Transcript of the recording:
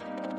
you